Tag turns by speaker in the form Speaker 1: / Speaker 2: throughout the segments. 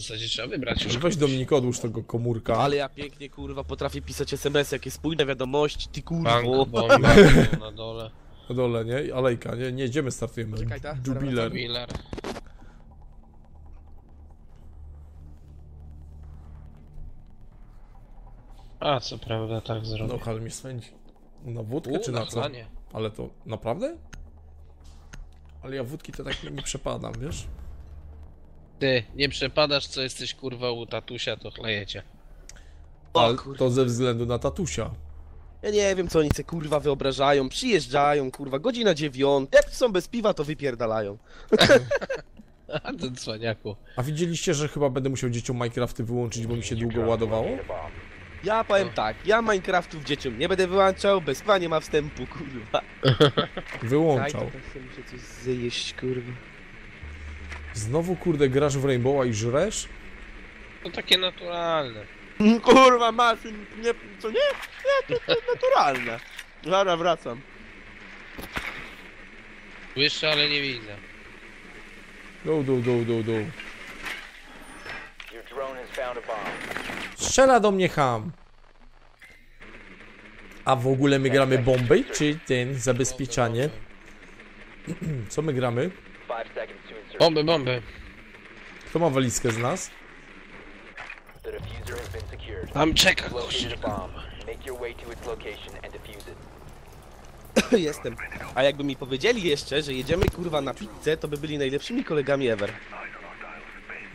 Speaker 1: zasadzie trzeba wybrać już.
Speaker 2: Weź Dominik, odłóż tego komórka.
Speaker 3: Ale ja pięknie kurwa potrafię pisać SMS, jakie spójne wiadomości, ty kurwo.
Speaker 1: Bank, bomba, na dole.
Speaker 2: Na dole, nie? Alejka, nie? Nie idziemy, startujemy.
Speaker 3: Czekaj, ta?
Speaker 2: Jubiler.
Speaker 1: A, co prawda tak
Speaker 2: No,
Speaker 1: zrobię.
Speaker 2: ale mnie swędzi. Na wódkę
Speaker 1: U,
Speaker 2: czy na co?
Speaker 1: chlanie.
Speaker 2: Ale to naprawdę? Ale ja wódki to tak nie przepadam, wiesz?
Speaker 1: Ty, nie przepadasz, co jesteś kurwa u tatusia, to chlejecie.
Speaker 3: O,
Speaker 2: Ale
Speaker 3: kurwa.
Speaker 2: to ze względu na tatusia.
Speaker 3: Ja nie wiem co oni se kurwa wyobrażają, przyjeżdżają kurwa, godzina dziewiąta, jak są bez piwa to wypierdalają.
Speaker 1: A ten cwaniaku.
Speaker 2: A widzieliście, że chyba będę musiał dzieciom Minecrafty wyłączyć, bo mi się długo ładowało?
Speaker 3: Ja powiem tak, ja Minecraftów dzieciom nie będę wyłączał, bez piwa nie ma wstępu kurwa.
Speaker 2: Wyłączał.
Speaker 3: Daj, to muszę coś zjeść kurwa.
Speaker 2: Znowu kurde grasz w Rainbowa i żresz?
Speaker 1: To takie naturalne.
Speaker 3: Kurwa masz, nie, co nie? Nie, to, to naturalne. Zaraz wracam.
Speaker 1: Słyszę, ale nie widzę.
Speaker 2: Dół, dół, dół, dół, dół.
Speaker 4: Your drone has found a bomb.
Speaker 2: Strzela do mnie ham. A w ogóle my gramy bomby, czy ten zabezpieczanie? Co my gramy?
Speaker 1: Bomby, bomby.
Speaker 2: Kto ma walizkę z nas?
Speaker 1: Tam czeka.
Speaker 3: Jestem. A jakby mi powiedzieli jeszcze, że jedziemy kurwa na pizzę, to by byli najlepszymi kolegami ever.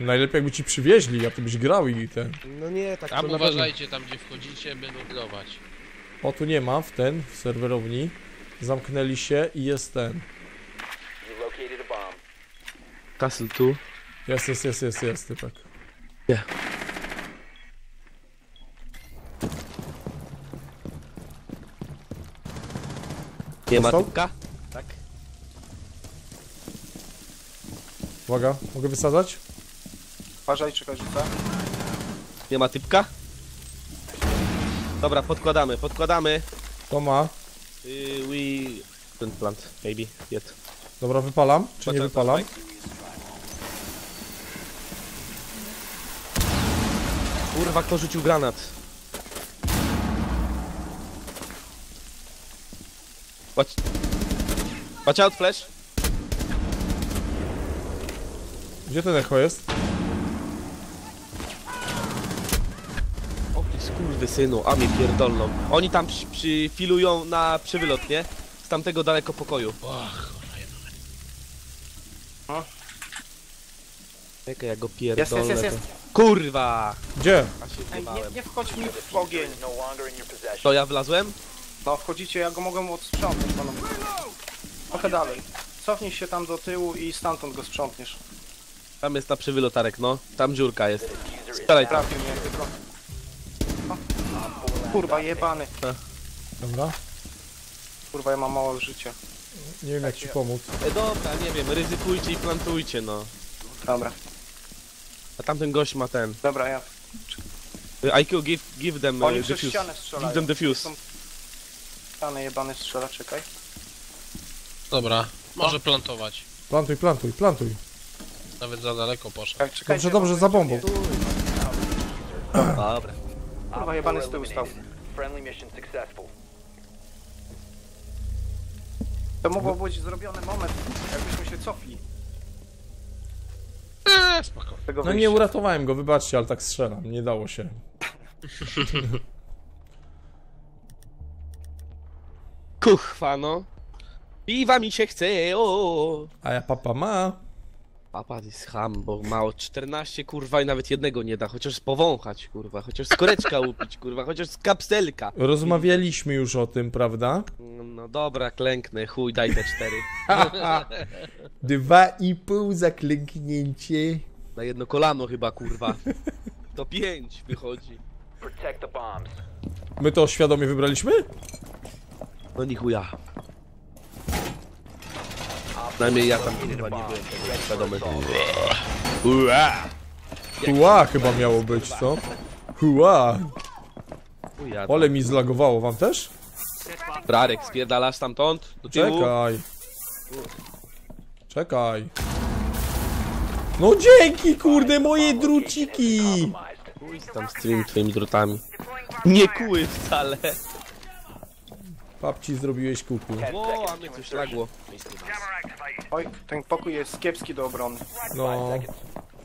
Speaker 2: Najlepiej jakby ci przywieźli, a ty byś grał i ten.
Speaker 3: No nie, tak
Speaker 1: Tam
Speaker 3: to
Speaker 1: uważajcie, tam gdzie wchodzicie, będą glować.
Speaker 2: O, tu nie ma, w ten, w serwerowni. Zamknęli się i jest ten.
Speaker 4: You located a bomb.
Speaker 3: Castle tu.
Speaker 2: Jest, jest, jest, jest, jest, typek.
Speaker 3: Nie. Nie ma
Speaker 2: Dostał?
Speaker 3: typka? Tak.
Speaker 2: Uwaga, mogę wysadzać?
Speaker 5: Uważaj, czekaj, rzucę.
Speaker 3: Nie ma typka? Dobra, podkładamy, podkładamy.
Speaker 2: To ma.
Speaker 3: Yy, we... Ten plant, maybe, yet.
Speaker 2: Dobra, wypalam, czy nie
Speaker 3: Patrz,
Speaker 2: wypalam?
Speaker 3: patrz, Kurwa, kto rzucił granat? Watch... Watch out, flash!
Speaker 2: Gdzie ten echo jest?
Speaker 3: O ty skurwy synu, a mnie pierdolną. Oni tam przy, przyfilują na przywylot, nie? Z tamtego daleko pokoju.
Speaker 1: Ach,
Speaker 3: Czekaj, ja go pierdolę.
Speaker 5: Jest, jest, jest,
Speaker 3: Kurwa!
Speaker 2: Gdzie?
Speaker 5: Ej, nie, nie wchodź mi w ogień.
Speaker 4: no.
Speaker 3: To ja wlazłem?
Speaker 5: No, wchodzicie, ja go mogę odsprzątnąć, panowie. Trochę dalej. Cofnij się tam do tyłu i stamtąd go sprzątniesz.
Speaker 3: Tam jest na przywylotarek, no. Tam dziurka jest. Strzelaj tam.
Speaker 5: Trafił mnie tylko. O. Kurwa, jebany.
Speaker 2: Dobra.
Speaker 5: Kurwa, ja mam mało życia.
Speaker 2: Nie wiem jak ci pomóc.
Speaker 3: E, dobra, nie wiem, ryzykujcie i plantujcie, no.
Speaker 5: Dobra,
Speaker 3: A tamten gość ma ten.
Speaker 5: dobra, ja.
Speaker 3: Y, IQ, give, give them
Speaker 5: Oni
Speaker 3: uh,
Speaker 5: przez
Speaker 3: defuse.
Speaker 5: ścianę strzelają.
Speaker 3: Give them defuse.
Speaker 5: Są- Ściany jebany strzela, czekaj.
Speaker 1: Dobra, może plantować.
Speaker 2: Plantuj, plantuj, plantuj.
Speaker 1: Nawet za daleko poszedł.
Speaker 5: Czekaj, czekaj.
Speaker 2: Dobrze, dobrze, za bombą.
Speaker 3: Dobra.
Speaker 5: Kurwa, jebany z tyłu stał.
Speaker 4: Friendly mission successful.
Speaker 5: To mogło być zrobiony moment, jakbyśmy się cofli.
Speaker 1: Eee, spoko.
Speaker 5: Tego
Speaker 2: No nie
Speaker 5: wyjścia.
Speaker 2: uratowałem go, wybaczcie, ale tak strzelam, nie dało się.
Speaker 3: Kuchwa, no. Piwa mi się chce, o.
Speaker 2: A ja papa ma.
Speaker 3: Papa jest ham, bo ma o 14 kurwa i nawet jednego nie da, chociaż powąchać kurwa, chociaż z koreczka upić kurwa, chociaż z kapselka.
Speaker 2: Rozmawialiśmy już o tym, prawda?
Speaker 3: No, no dobra, klęknę, chuj, daj te cztery.
Speaker 2: Dwa i pół zaklęknięcie.
Speaker 3: Na jedno kolano chyba kurwa. To pięć wychodzi.
Speaker 4: Protect the bombs.
Speaker 2: My to świadomie wybraliśmy?
Speaker 3: No ni chuja. Przynajmniej ja tam kurwa nie byłem tego świadomy.
Speaker 2: Hua chyba miało być, co? Hua.
Speaker 3: Chuja.
Speaker 2: Ole mi zlagowało, wam też?
Speaker 3: Brarek, spierdalasz stamtąd? Do tyłu?
Speaker 2: Czekaj. Czekaj. No dzięki, kurde, moje druciki!
Speaker 3: Chuj tam z tymi twoimi drutami. Nie kuły wcale.
Speaker 2: Papci zrobiłeś kuku.
Speaker 3: Ło, a mnie coś lagło.
Speaker 5: Oj, ten pokój jest kiepski do obrony.
Speaker 2: No.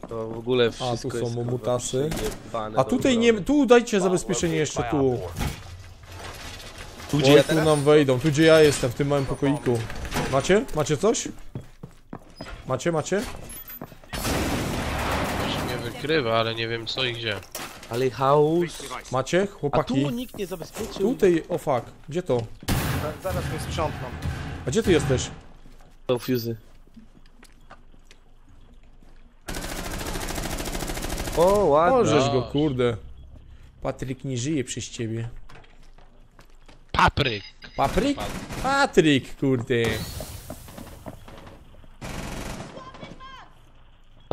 Speaker 3: To w ogóle wszystko
Speaker 2: są
Speaker 3: jest, kurwa,
Speaker 2: mutasy. A tutaj nie, tu dajcie zabezpieczenie jeszcze tu.
Speaker 3: Tu gdzie
Speaker 2: Oj,
Speaker 3: ja
Speaker 2: tu
Speaker 3: teraz?
Speaker 2: nam wejdą, tu gdzie ja jestem, w tym małym pokoiku. Macie? Macie coś? Macie, macie?
Speaker 1: Coś mnie wykrywa, ale nie wiem co i gdzie.
Speaker 3: Ale chaos.
Speaker 2: Macie?
Speaker 3: A tu
Speaker 2: Chłopaki?
Speaker 3: nikt nie zabezpieczył.
Speaker 2: Tutaj, o fuck, gdzie to?
Speaker 5: Za- Zaraz mnie sprzątną.
Speaker 2: A gdzie ty jesteś?
Speaker 3: To fuzy. O, ładnie.
Speaker 2: Możesz go, kurde. Patryk nie żyje przez ciebie.
Speaker 1: Papryk!
Speaker 2: Papryk? Patryk, kurde.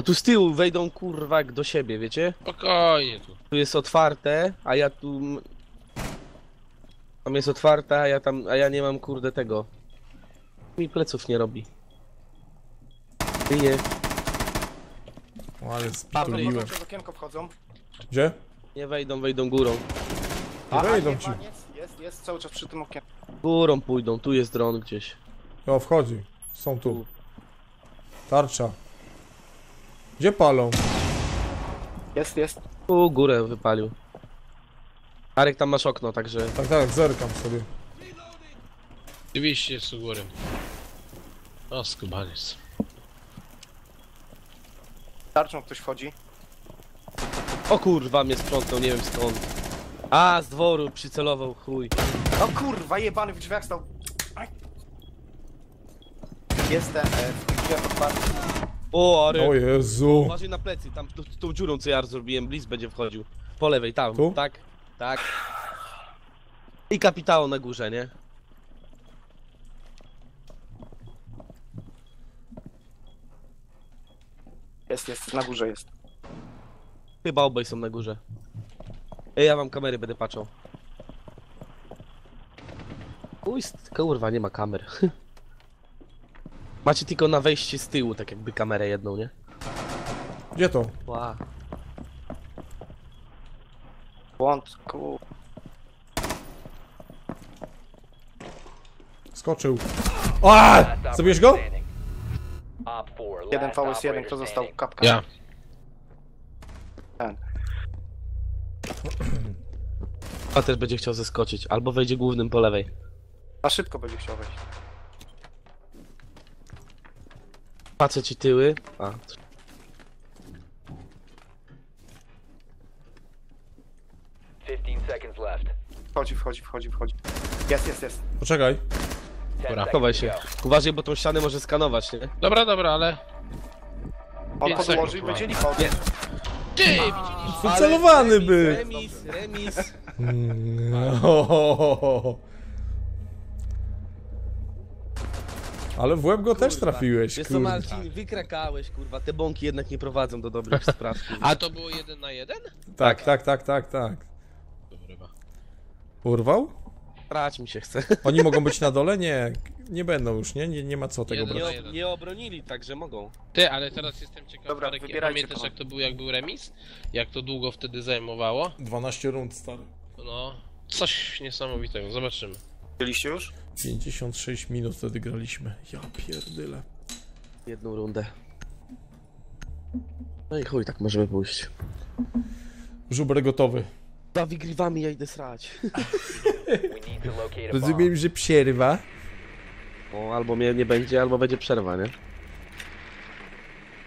Speaker 3: Tu z tyłu wejdą kurwa jak do siebie, wiecie?
Speaker 1: Spokojnie tu.
Speaker 3: Tu jest otwarte, a ja tu... Tam jest otwarte, a ja tam, a ja nie mam kurde tego. Mi pleców nie robi. Tyje.
Speaker 2: O, ale
Speaker 5: Wchodzą
Speaker 2: spituliłem.
Speaker 5: przez okienko wchodzą.
Speaker 2: Gdzie?
Speaker 3: Nie wejdą, wejdą górą.
Speaker 2: Nie wejdą ci.
Speaker 5: paniec, Jest, jest cały czas przy tym okienku.
Speaker 3: Górą pójdą, tu jest dron gdzieś.
Speaker 2: O, wchodzi. Są tu. Tarcza. Gdzie palą?
Speaker 5: Jest, jest.
Speaker 3: Tu górę wypalił. Arek, tam masz okno, także...
Speaker 2: Tak, tak, zerkam sobie.
Speaker 1: Oczywiście jest u góry. O, skubaniec.
Speaker 5: Tarczą ktoś wchodzi.
Speaker 3: O kurwa, mnie sprzątnął, nie wiem skąd. A, z dworu przycelował, chuj.
Speaker 5: O kurwa, jebany w drzwiach stał. Aj. Jestem, e, w drzwiach otwartych.
Speaker 3: O, Arek.
Speaker 2: O Jezu.
Speaker 3: Uważaj na plecy, tam t- tą dziurą co ja zrobiłem, Blitz będzie wchodził. Po lewej, tam,
Speaker 2: Tu?
Speaker 3: tak, tak. I kapitał na górze, nie?
Speaker 5: Jest, jest, na górze jest.
Speaker 3: Chyba obaj są na górze. Ej, ja mam kamery, będę patrzał. Uj, kurwa, nie ma kamer. Macie tylko na wejście z tyłu, tak jakby kamerę jedną, nie?
Speaker 2: Gdzie to?
Speaker 3: Ła.
Speaker 5: Błąd, ku...
Speaker 2: Skoczył. A!
Speaker 4: Operator
Speaker 2: go?
Speaker 4: standing. Op 4,
Speaker 5: Jeden VS1,
Speaker 4: operator
Speaker 5: kto został? Kapka.
Speaker 1: Ja.
Speaker 5: Ten.
Speaker 3: A też będzie chciał zeskoczyć, albo wejdzie głównym po lewej.
Speaker 5: Na szybko będzie chciał wejść.
Speaker 3: Patrzę ci tyły. A,
Speaker 4: 15 seconds left.
Speaker 5: Wchodzi, wchodzi, wchodzi, wchodzi. Jest, jest, jest.
Speaker 2: Poczekaj.
Speaker 4: 10
Speaker 1: Dobra.
Speaker 3: chowaj się. Uważaj, bo tą ścianę może skanować, nie?
Speaker 1: Dobra, dobra, ale...
Speaker 5: On
Speaker 1: Pięć
Speaker 5: podłoży i
Speaker 1: sekund
Speaker 5: będzie lipa.
Speaker 3: Nie.
Speaker 1: Ty!
Speaker 2: Wycelowany
Speaker 3: remis,
Speaker 2: był.
Speaker 3: Remis, remis.
Speaker 2: Mm, ho, ho, ho, ho. Ale w łeb go też trafiłeś,
Speaker 3: Wiesz co,
Speaker 2: kurde.
Speaker 3: Marcin, wykrakałeś, kurwa. Te bąki jednak nie prowadzą do dobrych spraw. kurwa.
Speaker 1: A to było jeden na jeden?
Speaker 2: Tak, tak, tak, tak, tak.
Speaker 1: Dobra.
Speaker 2: Urwał?
Speaker 3: Brać mi się chce.
Speaker 2: Oni mogą być na dole? Nie, nie będą już, nie? Nie, nie ma co tego
Speaker 1: Jeden.
Speaker 2: brać.
Speaker 3: Nie, ob- nie obronili, także mogą.
Speaker 1: Ty, ale teraz jestem ciekaw,
Speaker 5: Dobra,
Speaker 1: Marek,
Speaker 5: wybierajcie
Speaker 1: pamiętasz jak to był, jak był remis? Jak to długo wtedy zajmowało?
Speaker 2: 12 rund, stary.
Speaker 1: No, coś niesamowitego, zobaczymy.
Speaker 5: Byliście już?
Speaker 2: 56 minut wtedy graliśmy. Ja pierdyle.
Speaker 3: Jedną rundę. No i chuj, tak możemy pójść.
Speaker 2: Żuber gotowy.
Speaker 3: Za wygriwami ja idę srać.
Speaker 2: Rozumiem, że przerwa.
Speaker 3: O, albo mnie nie będzie, albo będzie przerwa, nie?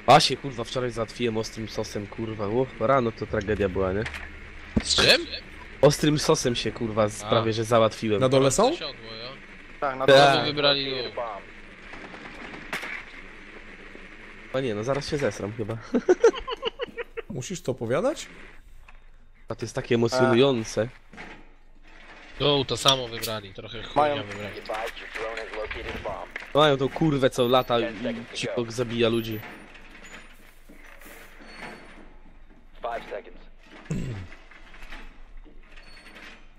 Speaker 3: A się kurwa wczoraj załatwiłem ostrym sosem, kurwa. O, rano to tragedia była, nie?
Speaker 1: Z czym?
Speaker 3: Ostrym sosem się kurwa z-
Speaker 1: A.
Speaker 3: prawie że załatwiłem.
Speaker 2: Na dole są?
Speaker 5: Tak, na
Speaker 3: Tak.
Speaker 5: dole.
Speaker 1: Wybrali dół.
Speaker 3: A nie, no zaraz się zesram chyba.
Speaker 2: Musisz to opowiadać?
Speaker 3: A to jest takie emocjonujące.
Speaker 1: Dół to samo wybrali, trochę
Speaker 5: Mają-
Speaker 1: chujnia wybrali.
Speaker 4: A bomb.
Speaker 3: Mają tą kurwę co lata i cicho zabija ludzi.
Speaker 4: 5 seconds.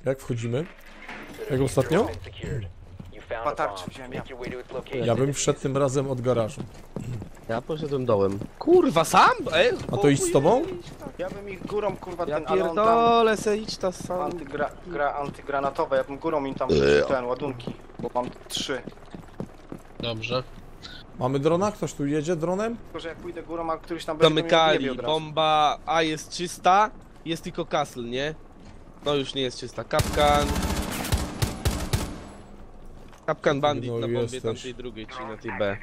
Speaker 2: Jak wchodzimy? Jak ostatnio?
Speaker 5: Patarczy wziąłem ja.
Speaker 2: Ja bym wszedł tym razem od garażu.
Speaker 3: Ja poszedłem dołem. Kurwa, sam? Ej,
Speaker 2: A to idź z tobą?
Speaker 5: Ja bym ich górą, kurwa,
Speaker 3: Ja
Speaker 5: ten Alon tam...
Speaker 3: pierdolę, se idź ta sam.
Speaker 5: Antygra, gra antygranatowe, ja bym górą im tam ten, ładunki, bo mam trzy.
Speaker 1: Dobrze.
Speaker 2: Mamy drona? Ktoś tu jedzie dronem?
Speaker 5: Tylko, że jak pójdę górą, a któryś tam będzie to mnie
Speaker 3: Zamykali,
Speaker 5: odjebie od razu.
Speaker 3: bomba A jest czysta, jest tylko castle, nie? No już nie jest czysta. Kapkan. Kapkan bandit
Speaker 2: No
Speaker 3: na bombie
Speaker 2: jesteś.
Speaker 3: tamtej drugiej, czyli na tej B.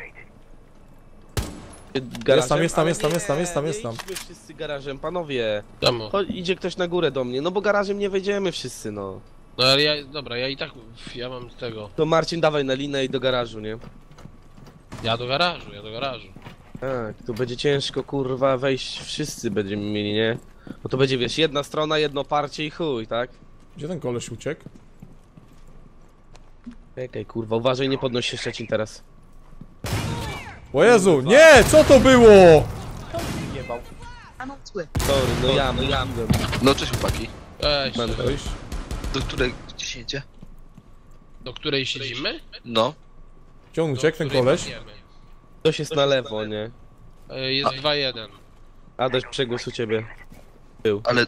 Speaker 2: Jest tam, jest tam, jest tam,
Speaker 3: nie,
Speaker 2: jest tam, jest tam, jest
Speaker 3: nie
Speaker 2: tam.
Speaker 3: idźmy wszyscy garażem, panowie. Chodź, idzie ktoś na górę do mnie, no bo garażem nie wejdziemy wszyscy, no.
Speaker 1: No ale ja, dobra, ja i tak, ja mam tego.
Speaker 3: To Marcin, dawaj na linę i do garażu, nie?
Speaker 1: Ja do garażu, ja do garażu.
Speaker 3: Tak, tu będzie ciężko, kurwa, wejść wszyscy będziemy mieli, nie? Bo to będzie, wiesz, jedna strona, jedno parcie i chuj, tak?
Speaker 2: Gdzie ten koleś uciekł?
Speaker 3: Czekaj, kurwa, uważaj, nie podnoś się Szczecin teraz.
Speaker 2: O Jezu, nie! Co to było?
Speaker 3: Sorry, no ja, no ja.
Speaker 6: No cześć chłopaki.
Speaker 3: Będę.
Speaker 2: Cześć.
Speaker 6: Do której gdzie jedzie?
Speaker 1: Do której siedzimy?
Speaker 6: No.
Speaker 2: Gdzie on uciekł, ten koleś?
Speaker 3: Ktoś jest na lewo, nie?
Speaker 1: E, Jest 2-1.
Speaker 3: Adaś, przegłos u ciebie. Był.
Speaker 6: Ale,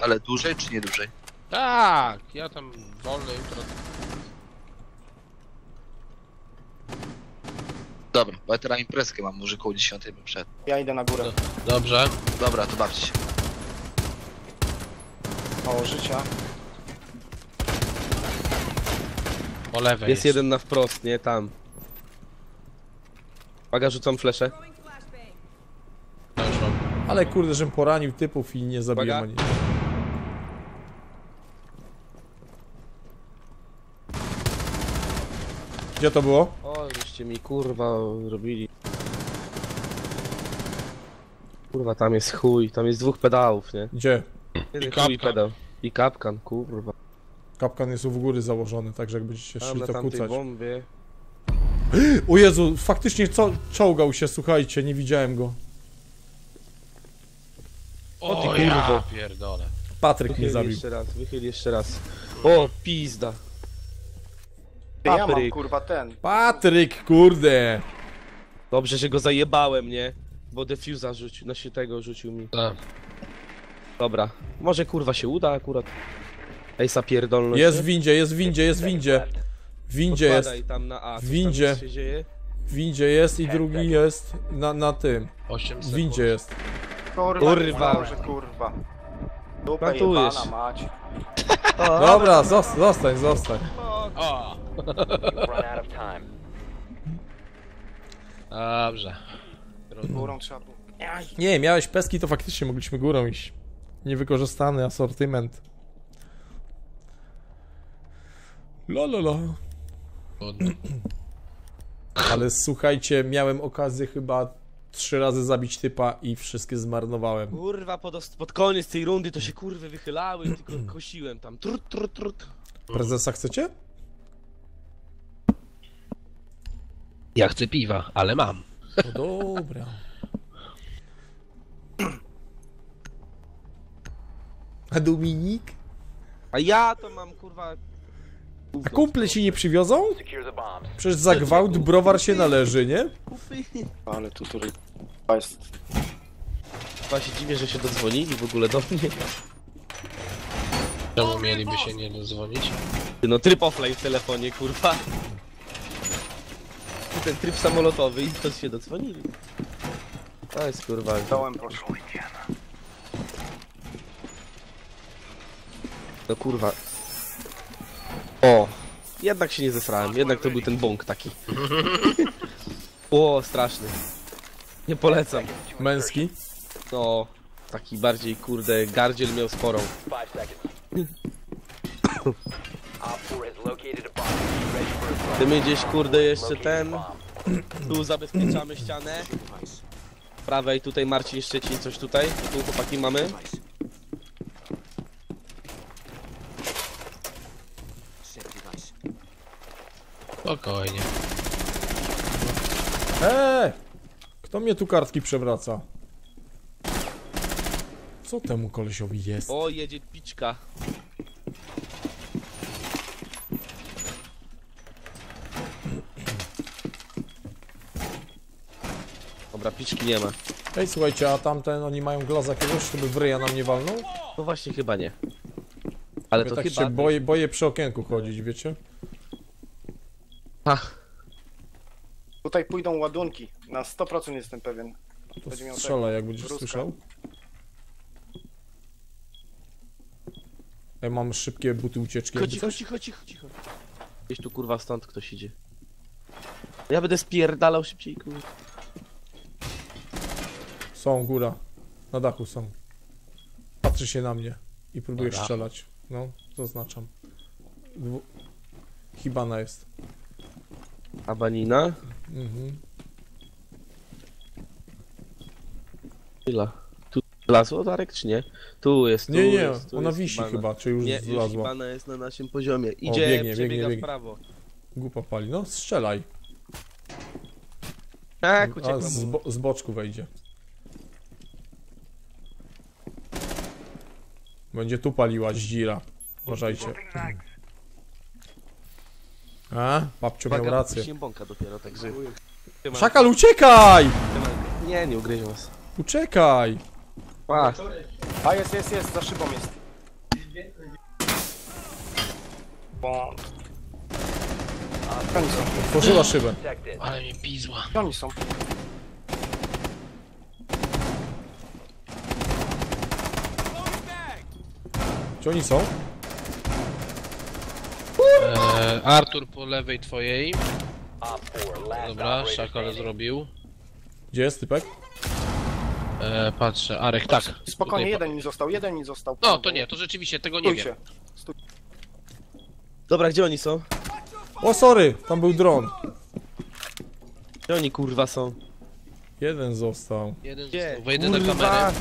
Speaker 6: ale dłużej czy nie dłużej?
Speaker 1: Tak, ja tam wolny jutro.
Speaker 6: Dobra, bo ja teraz imprezkę mam, może koło 10 bym przed.
Speaker 5: Ja idę na górę.
Speaker 1: Dobrze.
Speaker 6: Dobra, to bawcie się.
Speaker 5: Mało życia.
Speaker 1: Po lewej
Speaker 3: Jest jeden na wprost, nie? Tam. Uwaga, rzucam fleszę.
Speaker 2: Ale kurde, żem poranił typów i nie zabiłem
Speaker 3: Uwaga.
Speaker 2: ani. Gdzie to było?
Speaker 3: O, żeście mi kurwa robili. Kurwa, tam jest chuj, tam jest dwóch pedałów, nie?
Speaker 2: Gdzie?
Speaker 3: Jeden
Speaker 1: kapkan.
Speaker 3: chuj pedał. I kapkan, kurwa.
Speaker 2: Kapkan jest u w góry założony, także jak będziecie
Speaker 3: Tam
Speaker 2: szli
Speaker 3: na
Speaker 2: to
Speaker 3: tamtej
Speaker 2: kucać.
Speaker 3: bombie.
Speaker 2: O Jezu, faktycznie co, czołgał się, słuchajcie, nie widziałem go.
Speaker 1: O,
Speaker 3: ty
Speaker 1: ja
Speaker 3: kurwo.
Speaker 1: pierdolę.
Speaker 2: Patryk mnie
Speaker 3: Wychyl
Speaker 2: zabił.
Speaker 3: jeszcze raz, wychyl jeszcze raz. O, pizda.
Speaker 5: Ja mam
Speaker 3: Papryk.
Speaker 5: kurwa ten.
Speaker 2: Patryk, kurde!
Speaker 3: Dobrze, że go zajebałem, nie? Bo defuza rzucił, no się tego rzucił mi.
Speaker 1: Tak.
Speaker 3: Dobra. Może kurwa się uda akurat. Ejsa pierdolność.
Speaker 2: Jest w windzie, jest w windzie, jest w windzie. W windzie jest,
Speaker 3: Podkładaj tam na A.
Speaker 2: W
Speaker 3: co
Speaker 2: windzie.
Speaker 3: Tam się dzieje?
Speaker 2: w windzie jest i drugi jest na, na tym.
Speaker 1: 8
Speaker 2: W
Speaker 1: sekund.
Speaker 2: windzie jest.
Speaker 5: Kurwa,
Speaker 3: Kurwa.
Speaker 5: Boże, kurwa. Dupę
Speaker 3: Plantujesz.
Speaker 5: jebana mać.
Speaker 2: Dobra, zos- zostań, zostań.
Speaker 1: O!
Speaker 4: Run out of time.
Speaker 1: Dobrze.
Speaker 5: Górą trzeba było.
Speaker 2: Nie, miałeś peski, to faktycznie mogliśmy górą iść. Niewykorzystany asortyment. Lololo.
Speaker 1: Trudno.
Speaker 2: Ale słuchajcie, miałem okazję chyba trzy razy zabić typa i wszystkie zmarnowałem.
Speaker 3: Kurwa, pod, pod koniec tej rundy to się kurwy wychylały, tylko kosiłem tam. Trut, trut, trut.
Speaker 2: Prezesa chcecie?
Speaker 1: Ja chcę piwa, ale mam.
Speaker 2: No dobra. A Dominik?
Speaker 3: A ja to mam kurwa...
Speaker 2: A kumple ci nie przywiozą? Przecież za gwałt browar się należy, nie?
Speaker 5: Ale tu tu to jest.
Speaker 3: Chyba się dziwię, że się dodzwonili w ogóle do mnie.
Speaker 1: Czemu mieliby się nie dozwonić?
Speaker 3: Ty, No tryb offline w telefonie, kurwa. Ten tryb samolotowy i to się dodzwonili. To jest kurwa.
Speaker 5: Dołem poszło.
Speaker 3: No kurwa. O! Jednak się nie zesrałem, jednak to był ten bąk taki. O, straszny. Nie polecam.
Speaker 2: Męski.
Speaker 3: No, taki bardziej kurde, gardziel miał sporą.
Speaker 4: Five seconds. Op 4 has located a bomb. Be ready for a
Speaker 3: Ty my gdzieś kurde jeszcze ten, tu zabezpieczamy ścianę. Prawej tutaj Marcin Szczecin, coś tutaj. Tu chłopaki mamy.
Speaker 1: Spokojnie.
Speaker 2: Eee! Kto mnie tu kartki przewraca? Co temu kolesiowi jest?
Speaker 3: O, jedzie piczka. Dobra, Kapliczki nie ma.
Speaker 2: Ej, słuchajcie, a tamten, oni mają glaza jakiegoś, żeby w ryja nam nie walnął?
Speaker 3: No właśnie chyba nie. Ale
Speaker 2: Ja
Speaker 3: to
Speaker 2: tak
Speaker 3: chyba...
Speaker 2: się boję, boję przy okienku chodzić, wiecie?
Speaker 3: Ach,
Speaker 5: Tutaj pójdą ładunki. Na 100% jestem pewien.
Speaker 2: To
Speaker 5: Będzie miał
Speaker 2: strzelaj, jak będziesz
Speaker 5: Ruska.
Speaker 2: słyszał. Ja mam szybkie buty ucieczki. jakby
Speaker 3: cicho,
Speaker 2: coś.
Speaker 3: cicho, cicho, cicho. Gdzieś tu kurwa stąd ktoś idzie. Ja będę spierdalał szybciej, kurwa.
Speaker 2: Są, góra. Na dachu są. Patrzy się na mnie i próbuje
Speaker 1: Dobra.
Speaker 2: strzelać. No, zaznaczam. Dwu... Hibana jest.
Speaker 3: Abanina?
Speaker 2: Mhm.
Speaker 3: Chwila. Tu wlazło Darek, czy nie? Tu jest, tu
Speaker 2: Nie, nie,
Speaker 3: jest, tu
Speaker 2: ona
Speaker 3: jest
Speaker 2: wisi
Speaker 3: Hibana.
Speaker 2: chyba, czy już
Speaker 3: Nie, już
Speaker 2: zlazła.
Speaker 3: Hibana jest na naszym poziomie. Idzie,
Speaker 2: biegnie,
Speaker 3: przebiega
Speaker 2: biegnie,
Speaker 3: w
Speaker 2: biegnie.
Speaker 3: prawo.
Speaker 2: Głupa pali. No, strzelaj.
Speaker 3: Tak,
Speaker 2: A
Speaker 3: uciekła
Speaker 2: z,
Speaker 3: mu.
Speaker 2: bo z boczku wejdzie. Będzie tu paliła zdzira. Uważajcie. A, babciu miał rację.
Speaker 3: bąka dopiero, także...
Speaker 2: Szakal, uciekaj!
Speaker 3: Nie, nie ugryzie was.
Speaker 2: Uciekaj!
Speaker 3: Pa.
Speaker 5: A jest, jest, jest, za szybą jest. Gdzie oni są?
Speaker 2: Otworzyła szybę.
Speaker 1: Ale mnie pizła.
Speaker 5: Oni są?
Speaker 2: Gdzie oni są?
Speaker 1: E, Artur po lewej twojej.
Speaker 4: Op 4, last
Speaker 1: Dobra, szakal zrobił.
Speaker 2: Gdzie jest typek?
Speaker 1: E, patrzę, Arek, tak.
Speaker 5: Spokojnie,
Speaker 1: Tutaj
Speaker 5: jeden mi został, jeden mi został.
Speaker 1: No, to nie, to rzeczywiście tego nie wiem.
Speaker 3: Dobra, gdzie oni są?
Speaker 2: O, sorry! Tam był dron.
Speaker 3: Gdzie oni kurwa są?
Speaker 2: Jeden został.
Speaker 1: Jeden
Speaker 3: Gdzie?
Speaker 1: został. Wejdę do
Speaker 3: Kurwa!
Speaker 1: kamery.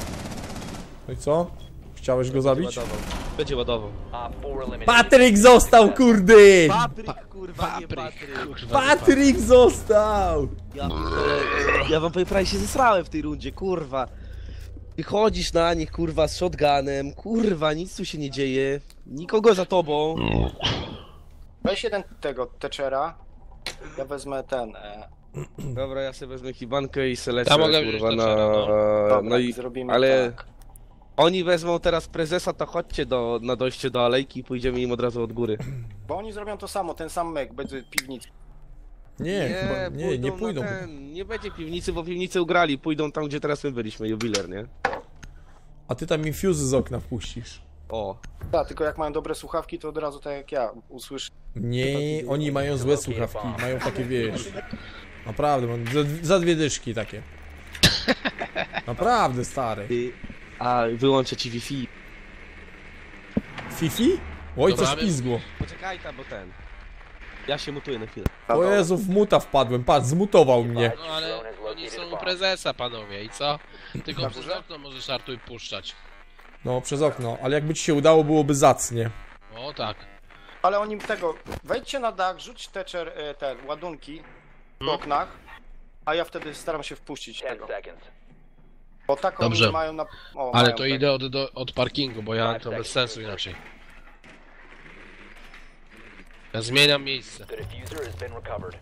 Speaker 2: No i co? Chciałeś go zabić?
Speaker 3: Ładował. Będzie ładował.
Speaker 4: Op 4 eliminated.
Speaker 2: Patryk został, kurde!
Speaker 3: Papryk, kurwa, nie
Speaker 1: Papryk,
Speaker 3: Patryk.
Speaker 1: kurwa.
Speaker 2: Patryk został!
Speaker 3: Ja, pierdolę. ja wam powiem, prawie się zesrałem w tej rundzie, kurwa. Wychodzisz na nich, kurwa, z shotgunem, kurwa, nic tu się nie dzieje. Nikogo za tobą.
Speaker 5: Weź jeden tego Thatchera. Ja wezmę ten. E,
Speaker 3: Dobra, ja sobie wezmę hibankę i selecję,
Speaker 1: Ja
Speaker 3: kurwa, na...
Speaker 1: No.
Speaker 5: dobra,
Speaker 3: no i...
Speaker 5: zrobimy
Speaker 3: ale-
Speaker 5: tak.
Speaker 3: Oni wezmą teraz prezesa, to chodźcie do, na dojście do alejki i pójdziemy im od razu od góry.
Speaker 5: Bo oni zrobią to samo, ten sam mek, będzie piwnicy.
Speaker 2: Nie, chyba, nie, nie
Speaker 3: na
Speaker 2: pójdą.
Speaker 3: Ten, nie będzie piwnicy, bo piwnicy ugrali. Pójdą tam, gdzie teraz my byliśmy, jubiler, nie?
Speaker 2: A ty tam infuzy z okna wpuścisz.
Speaker 3: O.
Speaker 5: Tak, tylko jak mają dobre słuchawki, to od razu tak jak ja usłyszę.
Speaker 2: Nie, oni mają złe słuchawki, mają takie, wiesz... Naprawdę, mam za, za dwie dyszki takie. Naprawdę, stary.
Speaker 3: Ty, a wyłączę ci Wi-Fi.
Speaker 2: Fifi? Oj,
Speaker 1: Dobra,
Speaker 2: coś pizgło.
Speaker 3: Poczekaj tam, bo ten. Ja się mutuję na chwilę.
Speaker 2: O Jezu, w muta wpadłem, patrz, zmutował mnie.
Speaker 1: No ale oni są u prezesa, panowie, i co? Tylko
Speaker 5: Na
Speaker 1: przez okno możesz Artur puszczać.
Speaker 2: No, przez okno, ale jakby ci się udało, byłoby zacnie.
Speaker 1: O tak.
Speaker 5: Ale oni tego, wejdźcie na dach, rzuć Thatcher, e, te ładunki w oknach, a ja wtedy staram się wpuścić
Speaker 4: 10
Speaker 5: tego.
Speaker 4: seconds.
Speaker 5: Bo tak
Speaker 1: Dobrze.
Speaker 5: oni mają na... O,
Speaker 1: Ale
Speaker 5: mają
Speaker 1: to
Speaker 5: tak.
Speaker 1: idę od, do, od parkingu, bo ja
Speaker 4: Five
Speaker 1: to bez
Speaker 4: seconds.
Speaker 1: sensu inaczej. Ja zmieniam miejsce.
Speaker 4: The diffuser has been recovered.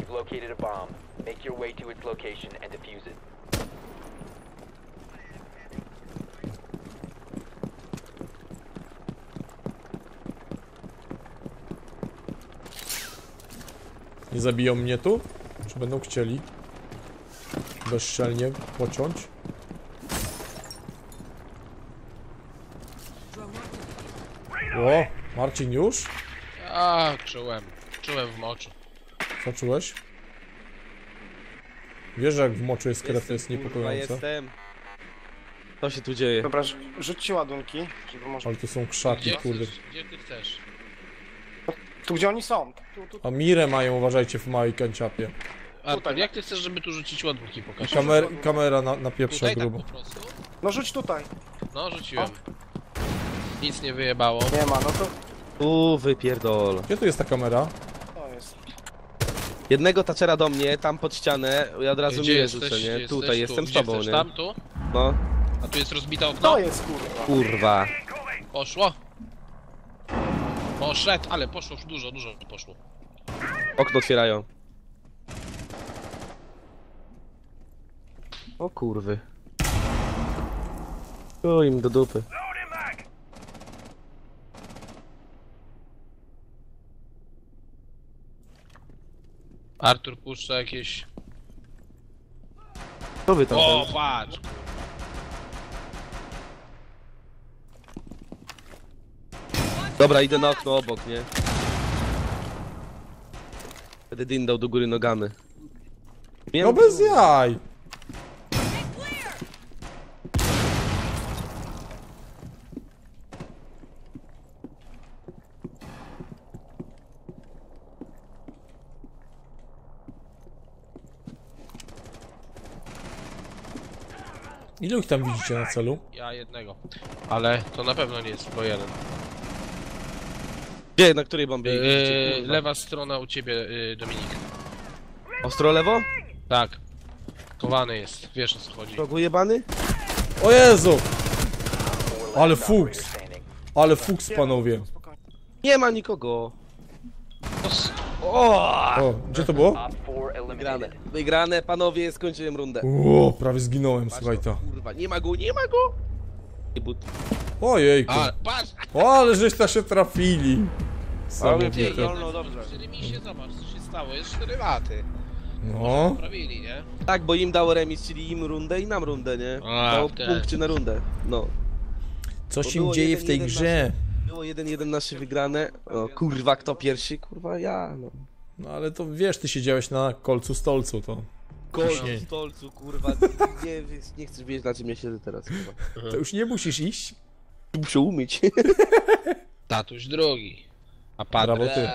Speaker 4: You've located a bomb. Make your way to its location and defuse it.
Speaker 2: Nie zabiją mnie tu? Czy będą chcieli? Bezczelnie pociąć? O, Marcin już?
Speaker 1: A, czułem. Czułem w moczu.
Speaker 2: Co czułeś? Wiesz, że jak w moczu jest krew, to jest
Speaker 3: Kurwa,
Speaker 2: niepokojące.
Speaker 3: jestem. Co się tu dzieje?
Speaker 5: Dobra, rzu- rzućcie ładunki, żeby może...
Speaker 2: Ale tu są krzaki,
Speaker 1: Gdzie
Speaker 2: kurde.
Speaker 1: chcesz? Gdzie ty chcesz?
Speaker 5: Tu gdzie oni są? Tu, tu,
Speaker 2: A mirę mają, uważajcie, w małej kanciapie.
Speaker 1: Artur,
Speaker 5: Tutaj.
Speaker 1: jak ty chcesz, żeby tu rzucić ładunki? Pokaż.
Speaker 2: Kamer, kamera na, na pieprze
Speaker 1: Tutaj tak
Speaker 2: grubo.
Speaker 1: po prostu?
Speaker 5: No rzuć tutaj.
Speaker 1: No, rzuciłem. Nic nie wyjebało.
Speaker 5: Nie ma, no to...
Speaker 3: Tu wypierdol.
Speaker 2: Gdzie tu jest ta kamera?
Speaker 5: To jest...
Speaker 3: Jednego taczera do mnie, tam pod ścianę, ja od razu
Speaker 1: Gdzie
Speaker 3: mnie
Speaker 1: jesteś?
Speaker 3: rzucę, nie?
Speaker 1: jesteś?
Speaker 3: Tutaj,
Speaker 1: Tu.
Speaker 3: jestem z
Speaker 1: Gdzie
Speaker 3: tobą, nie?
Speaker 1: Tam, tu?
Speaker 3: No,
Speaker 1: A tu jest rozbite okno?
Speaker 5: To jest kurwa.
Speaker 3: kurwa.
Speaker 1: Poszło? Poszedł, ale poszło już dużo, dużo poszło.
Speaker 3: Okno otwierają. O kurwy. O im do dupy.
Speaker 1: Artur puszcza jakieś...
Speaker 3: Co wy tam?
Speaker 1: O, patrz!
Speaker 3: Dobra, idę na okno obok, nie? Będę dindał do góry nogami.
Speaker 2: No
Speaker 3: Miałem-
Speaker 2: bez jaj. Ilu ich tam widzicie na celu?
Speaker 1: Ja jednego. Ale to na pewno nie jest tylko jeden.
Speaker 3: Gdzie, na której bombie?
Speaker 1: Yy, lewa strona u ciebie, yy, Dominik.
Speaker 3: Ostro lewo?
Speaker 1: Tak. Kowany jest, wiesz o co chodzi.
Speaker 3: Rogu jebany?
Speaker 2: O Jezu! Ale fuks! Ale fuks, panowie.
Speaker 3: Nie ma nikogo.
Speaker 2: O, gdzie to było?
Speaker 4: Op 4
Speaker 3: Wygrane. Wygrane, panowie, skończyłem rundę.
Speaker 2: O, prawie zginąłem, słuchaj to.
Speaker 3: Kurwa, nie ma go, nie ma go! Nie but.
Speaker 2: Ojejku.
Speaker 1: A, patrz!
Speaker 2: O, ale żeś ta się trafili.
Speaker 1: Ty,
Speaker 2: Samowite.
Speaker 1: jednak
Speaker 3: no dobrze.
Speaker 1: przy remisie zobacz co się stało, jest 4 laty.
Speaker 2: No.
Speaker 1: Prawili, nie?
Speaker 3: Tak, bo im dało remis, czyli im rundę i nam rundę, nie?
Speaker 1: A,
Speaker 3: Dało
Speaker 1: tak.
Speaker 3: punkcie na rundę. No.
Speaker 2: Co się
Speaker 3: było
Speaker 2: dzieje
Speaker 3: jeden,
Speaker 2: w tej
Speaker 3: jeden
Speaker 2: grze?
Speaker 3: Było 1-1 nasze wygrane. O, kurwa, kto pierwszy? Kurwa, ja, no.
Speaker 2: No ale to wiesz, ty siedziałeś na kolcu stolcu, to,
Speaker 3: Kolcu,
Speaker 2: Nie.
Speaker 3: stolcu, kurwa. Nie, nie chcesz wiedzieć, na czym ja siedzę teraz, kurwa.
Speaker 2: to już nie musisz iść.
Speaker 3: Muszę umyć.
Speaker 1: Tatuś drugi. A pan
Speaker 2: Brawo ty.